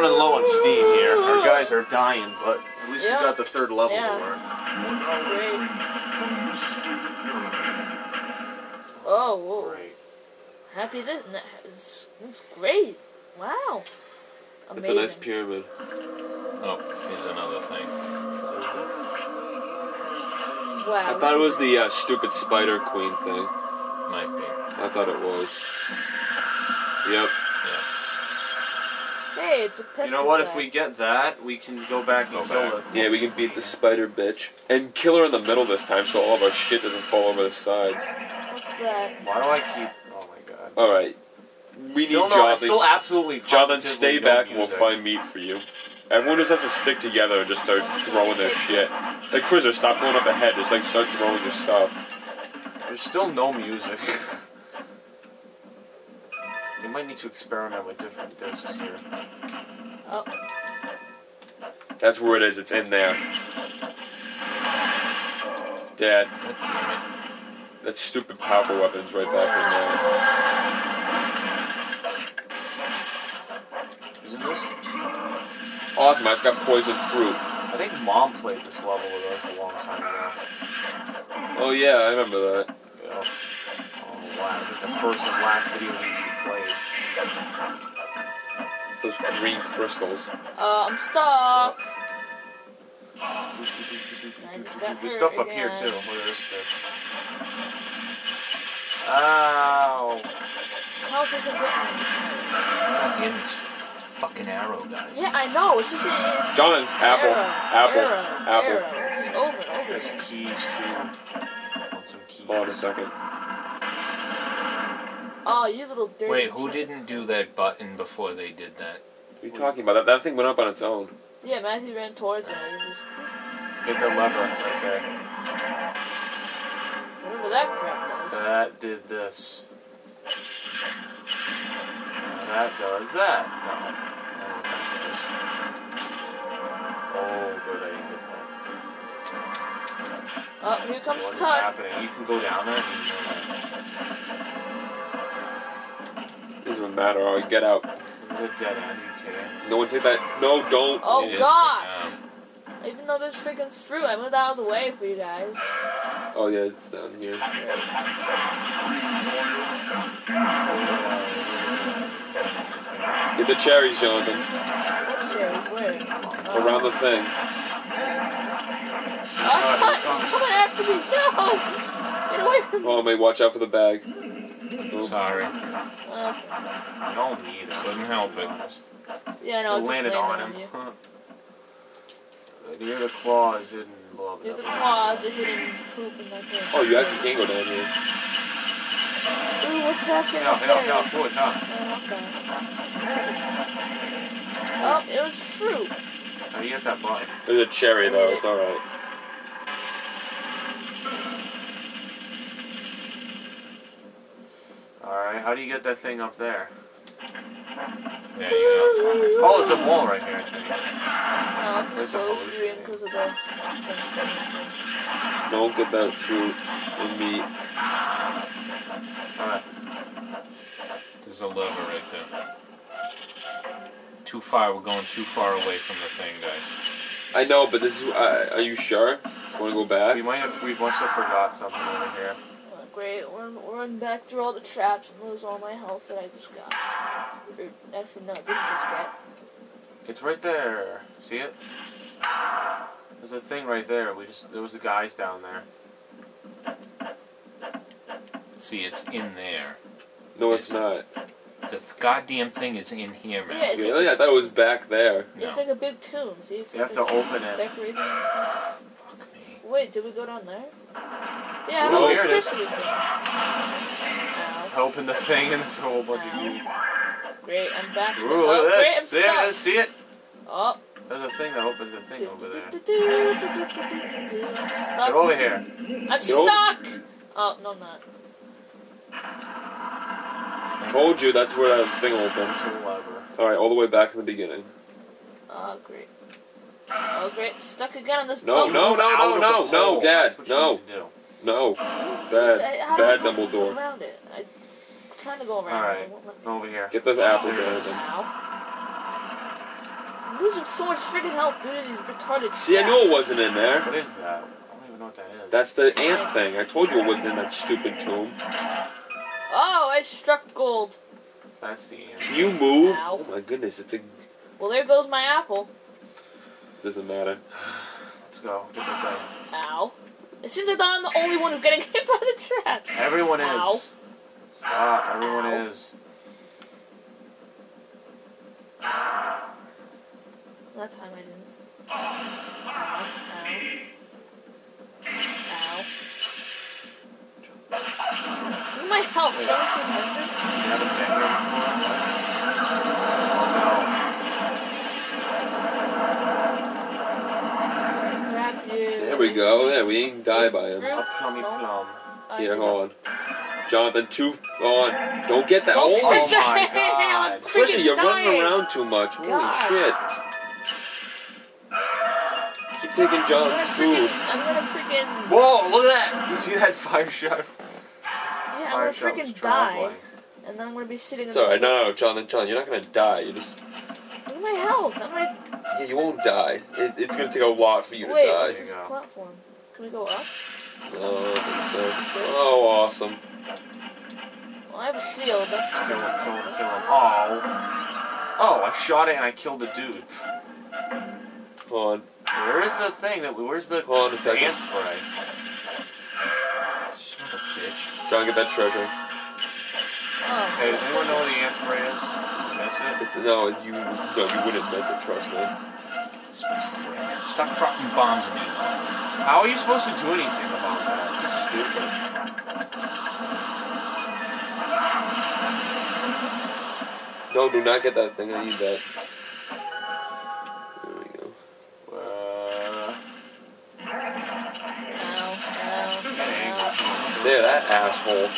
running low on steam here. Our guys are dying, but at least Yeah. we got the third level Yeah. to work. Great. Oh, whoa. Great. Happy this. It's, it's great. Wow. It's a nice pyramid. Oh, here's another thing. Wow. I thought it was the uh, stupid Spider Queen thing. Might be. I thought it was. Yep. Hey, it's a pesticide. You know what? If we get that, we can go back Go and kill back. the. Yeah, we can beat the spider bitch. And kill her in the middle this time so all of our shit doesn't fall over the sides. What's that? Why do I keep? Oh my god. Alright. We need still no, I Jonathan. still absolutely. Jonathan, positively stay no back and we'll music. find meat for you. Everyone just has to stick together and just start throwing their shit. Like, Cruiser, stop going up ahead. Just, like, start throwing your stuff. There's still no music. you might need to experiment with different discs here. Oh, That's where it is. It's in there. Dad, God damn it. that stupid power weapon's right back in there. Isn't this? Awesome, I just got poison fruit. I think Mom played this level with us a long time ago. Oh, yeah, I remember that. Yeah. Wow, the first and last video game she played. Those green crystals. uh, I'm stuck. There's stuff up here too. Look at this shit. Ow! How's this a God damn this fucking arrow, guys. Yeah, I know. It's just it's Done. Apple. Arrow, Apple. arrow, Apple. Arrow. It's over over There's keys too. Want some keys? Hold on a second. Oh, you little dirty. Wait, who didn't do that button before they did that? What are you talking about? That, that thing went up on its own. Yeah, Matthew ran towards it. It just, Hit the lever right there. whatever that crap does. That did this. Now that does that. No. That's what that. Oh, good. I didn't get that. Oh, here comes What is Tut. happening? You can go down there. Matter. All right, get out. This is a dead end. You kidding? No one take that. No, don't. Oh It is, gosh! Even though there's freaking fruit, I moved out of the way for you guys. Oh yeah, it's down here. Get the cherries, Jonathan. What cherries? Where? Oh. Around the thing. Oh, Tut! He's coming after me! No! Get away from oh, me! Oh, mate, watch out for the bag. Sorry. Uh, No need. Couldn't help it. yeah, no, It it just landed on him. you. Near the claw is hidden below There's the the claws are hitting poop in that. Oh, you actually can go down here. Ooh, what's that thing No, up no, there? no, push, huh? Oh. Oh, it was fruit. How do you get that button? There's a cherry though. It's. Alright, how do you get that thing up there? There you go. Oh, it's a wall right here, I. No, it's There's a closed hose you in because of the. Don't get that fruit and meat. Alright. There's a lever right there. Too far. We're going too far away from the thing, guys. I know, but this is. Uh, are you sure? Want to go back? We might have, we must have forgot something over here. Great, we're, we're back through all the traps and lose all my health that I just got. Or, actually, no, I didn't just get. It's right there. See it? There's a thing right there. We just, there was the guys down there. See, it's in there. No, it's not. The goddamn thing is in here, man. Yeah, it's, Really? I thought it was back there. No. it's like a big tomb. See, it's You like have to open it. Decorated. Fuck me. Wait, did we go down there? Yeah, Oh, here it is. Ow. Open the thing and there's a whole bunch of you. Great, I'm back. Ooh, oh, look great, at I'm this. There, stuck. let's see it. Oh. There's a thing that opens a thing over there. I'm. Get over here. I'm Yo. stuck! Oh, no, I'm not. Told you that's where that thing opened. To. All right, all the way back in the beginning. Oh, great. Oh, great. Stuck again on this No, bump. no, no, no, no, no. Dad, That's what you no, need to do. No. Bad, how do bad I go Dumbledore. Around it. I'm trying to go around Alright. it. it. won't let me. Over here. Get the apple There it is. Jonathan. Ow. I'm losing so much freaking health due to these retarded See, I knew it wasn't in there. What is that? I don't even know what that is. That's the ant thing. I told you it was in that stupid tomb. Oh, I struck gold. That's the ant. Can you move? Ow. Oh my goodness, it's a. Well, there goes my apple. Doesn't matter. Let's go. Get the thing. Ow. It seems like I'm the only one who's getting hit by the traps. Everyone Ow. is. Stop. Everyone Ow. is. That time I didn't. Ain't die by him. No. A plummy plum. Here, hold on. Jonathan, two on. Don't get that. Don't Oh, get my. God. I'm Especially, you're dying. running around too much. Holy God. shit. Keep taking I'm gonna food. freaking. I'm gonna freaking. Whoa, look at that! You see that fire shot? Yeah, I'm gonna freaking die. And then I'm gonna be sitting in It's the alright. No, no, no, Jonathan, you're not gonna die. You're just. Look at my health. I'm like, Yeah, you won't die. It, it's gonna take a lot for you to die. what's There this you go. platform? Can we go up? No, I think so. Oh, awesome. Well, I have a shield. That's Kill him, kill him, kill him. Oh. Oh, I shot it and I killed the dude. Hold on. Where is the thing that where's the Hold on a second. ant spray? Son of a bitch. John, get that treasure. Oh. Hey, does anyone know where the ant spray is? You miss it? It's no, you no, you wouldn't miss it. Trust me. Stop dropping bombs in me. How are you supposed to do anything about that? It's just stupid. No, do not get that thing. I need that. There we go. Uh, Ow, ow, Dang. There, that asshole.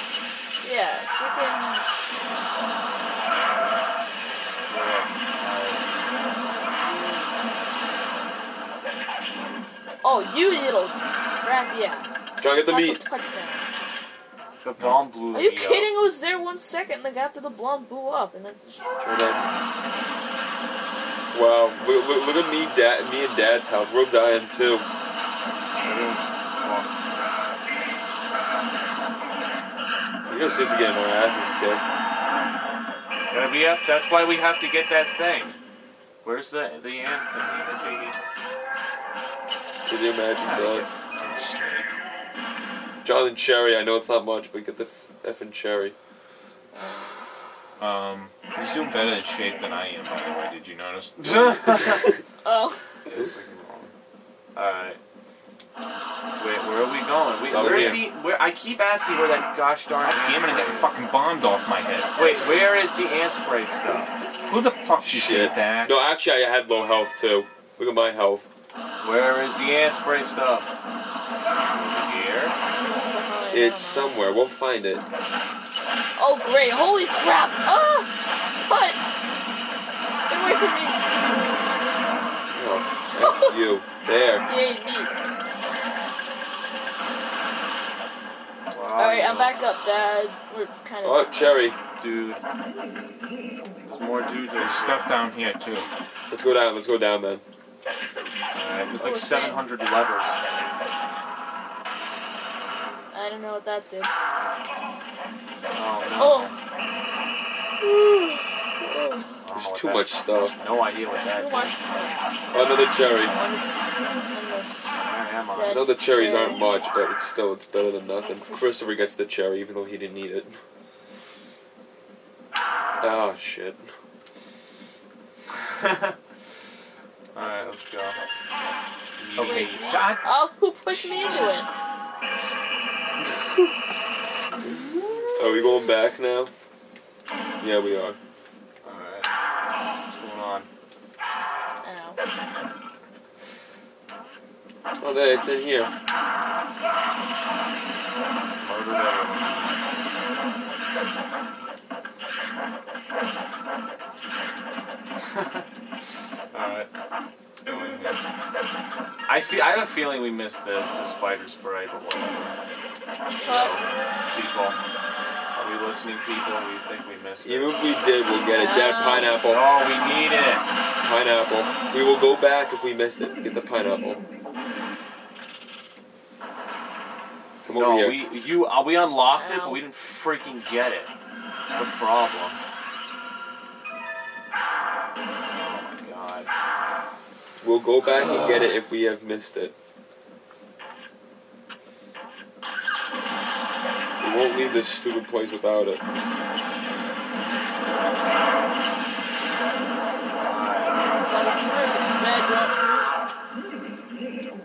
Yeah, freaking. Oh, you little crap, yeah. Try to get the Taco meat. the bomb blew Are you kidding? Up. It was there one second, like after the bomb blew up, and then just. Jordan. Wow, look, look, look at me, dad, me and Dad's house. We're dying too. Everyone's fucked. We're gonna seriously getting our asses kicked. Yeah, we have, that's why we have to get that thing. Where's the the ant thingy, the jiggy? Could you imagine you that? Jonathan Cherry, I know it's not much, but get the f- effing cherry. Um, he's doing better in shape than I am, by the way. Did you notice? Oh. Alright. Wait, where are we going? We, Over where's here. the? Where I keep asking where that gosh darn. God damn it, I'm getting fucking bombed off my head. Wait, where is the ant spray stuff? Who the fuck you Shit. said that? No, actually, I had low health too. Look at my health. Where is the ant spray stuff? Here. It's somewhere. We'll find it. Oh, great. Holy crap. Ah! Tut! Get away from me. Oh, F you. There. Yay, me. Wow, Alright, I'm back up, Dad. We're kind of. Oh, cherry. dude. There's more dudes There's stuff down here, too. Let's go down. Let's go down then. Alright, there's Oh, like it's 700 levers. I don't know what that did. Oh no. Oh! I don't know There's too that- much stuff. No idea what that Too is. much. Oh, another cherry. Where am I? I know the cherries aren't much, but it's still it's better than nothing. Christopher gets the cherry even though he didn't eat it. Oh shit. Alright, let's go. Okay, God. Oh, who pushed me into it? Are we going back now? Yeah, we are. Alright. What's going on? Ow. Oh, there, it's in here. Murdered everyone. Alright. Going here. I feel I have a feeling we missed the, the spider spray, but whatever. Tut. People. Are we listening people, we think we missed it. Even if we did, we'll get it. That pineapple. Oh, we need it. Pineapple. We will go back if we missed it. Get the pineapple. Come over No, here. we you uh, we unlocked it, but we didn't freaking get it. That's the problem. We'll go back and get it if we have missed it. We won't leave this stupid place without it. That is freaking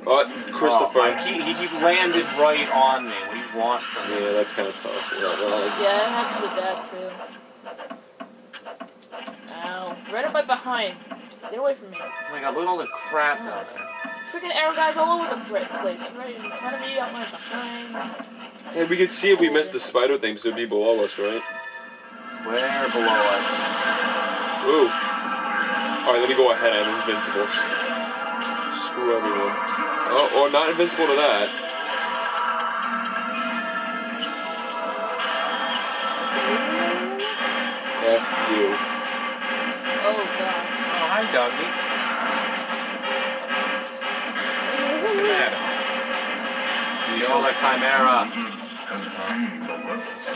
Oh, Oh, Christopher. my- he, he, he landed right on me. What do you want from me? yeah, that's kind of tough. Yeah, well, Yeah, it has to be that too. Ow. Right up my behind. Get away from me. Oh my god, look at all the crap down there. Freaking arrow guys all over the place. Right in front of me, up my behind. Hey, we could see if we missed the spider things. It'd be below us, right? Where below us? Ooh. Alright, let me go ahead. I'm invincible. Screw everyone. Oh, or not invincible to that. F you. Oh god. Hi, doggy. What's the matter? Kill the chimera.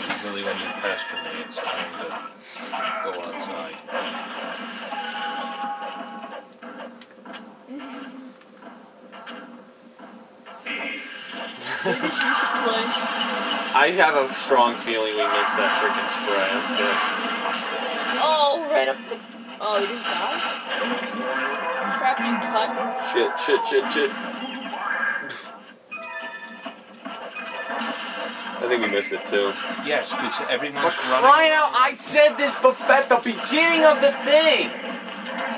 Usually when you pester me, it's time to go outside. Maybe she should play. I have a strong feeling we missed that freaking spray. I'm pissed. Oh, right up the. Oh, you didn't die? Crap, you cut. Shit, shit, shit, shit. I think we missed it too. Yes, because For everyone's crying running. out, I said this bef- at the beginning of the thing.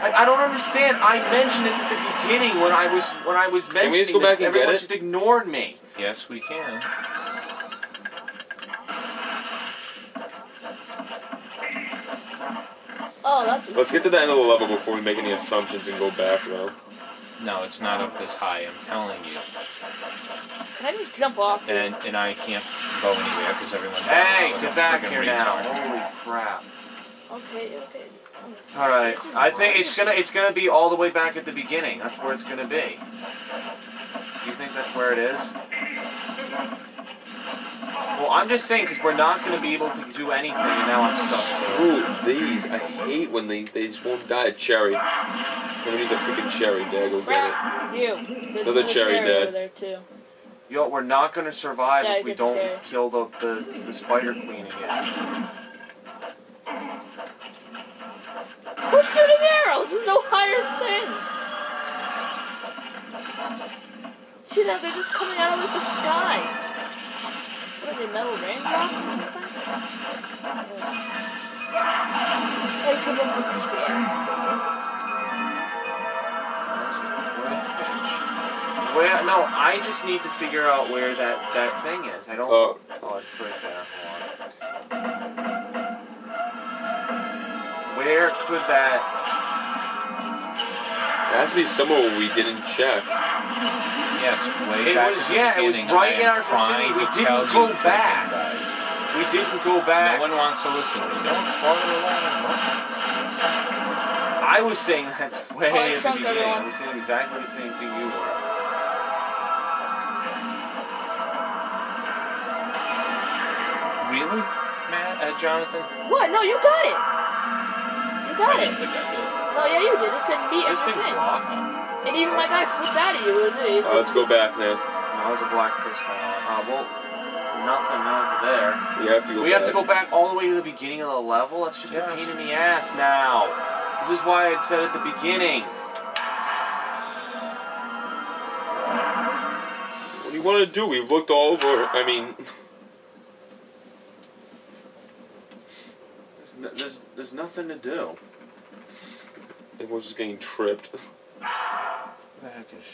I, I don't understand. I mentioned this at the beginning when I was when I was mentioning we just go this. back and get Everyone it? just ignored me. Yes, we can. Oh, that's. Let's get to the end of the level before we make any assumptions and go back, though. No, it's not up this high. I'm telling you. Can I just jump off? And and I can't go anywhere because everyone's Hey, oh, get back friggin' here now! Holy crap! Okay, okay. All right, I think it's gonna it's gonna be all the way back at the beginning. That's where it's gonna be. You think that's where it is? Well, I'm just saying because we're not gonna be able to do anything, and now I'm stuck. Ooh, these. I hate when they, they just won't die. Cherry. We need the freaking cherry, Dad. Go get it. You. There's Another cherry cherry dead. over there too. Yo, we're not gonna survive Yeah, if we don't cherry. kill the, the the spider queen again. Who's shooting arrows? There's no higher thing. See that? They're just coming out of like the sky. What are metal raindrops or something? Hey, because I'm getting scared. Where? No, I just need to figure out where that that thing is. I don't. Oh, Oh, it's right there. Hold on. Where could that? it has to be somewhere we didn't check. Yes, way It back was- at the yeah, it was beginning, right I in our trying vicinity. We didn't go back. We didn't go back. No one wants to listen to me. Don't farther along. I was saying that way Oh, at the shrunk beginning. I everyone. was saying exactly the same thing you were. Really, Matt, uh, Jonathan? What? No, you got it. You got I it. didn't think I did. No, yeah, you did. It said meet Is this thing everything. blocked? And even my guy flipped out of you. It did. Uh, let's go back now. No, it was a black crystal. Uh, well, nothing over there. We have to go We back. have to go back all the way to the beginning of the level? That's just Yes. a pain in the ass now. This is why I said at the beginning. What do you want to do? We looked all over. I mean, There's, no, there's, there's nothing to do. everyone's just getting tripped. Heck is?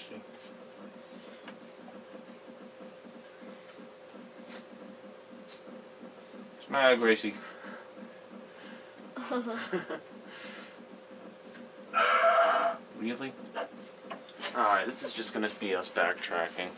Smile, Gracie. Really? Alright, this is just gonna be us backtracking.